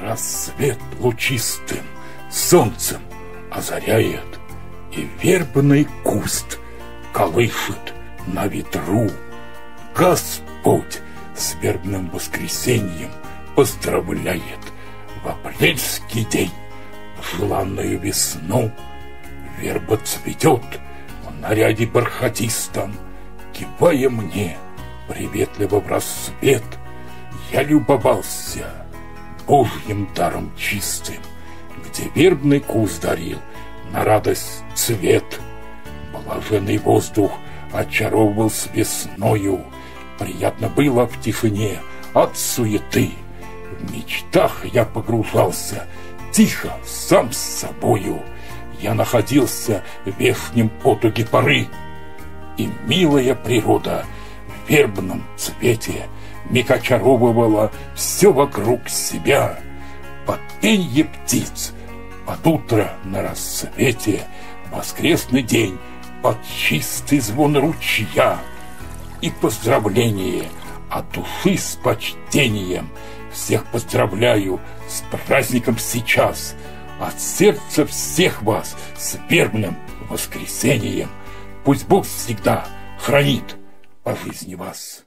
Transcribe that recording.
Рассвет лучистым солнцем озаряет, И вербный куст колышет на ветру. Господь с вербным воскресеньем поздравляет В апрельский день желанную весну. Верба цветет в наряде бархатистом, Кивая мне приветливо в рассвет, Я любовался Божьим даром чистым, Где вербный куст дарил на радость цвет. Блаженный воздух очаровывал с весною, Приятно было в тишине от суеты. В мечтах я погружался тихо, сам с собою. Я находился в верхнем потуге поры, И милая природа в вербном цвете Миг очаровывала все вокруг себя. Под пенье птиц, под утро на рассвете, Воскресный день, под чистый звон ручья — и поздравление от души с почтением. Всех поздравляю с праздником сейчас, от сердца всех вас с вербным воскресением. Пусть Бог всегда хранит по жизни вас.